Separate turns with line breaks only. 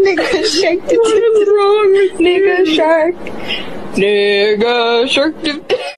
Nigga shark.
What is wrong with
Nigga shark.
Nigga shark.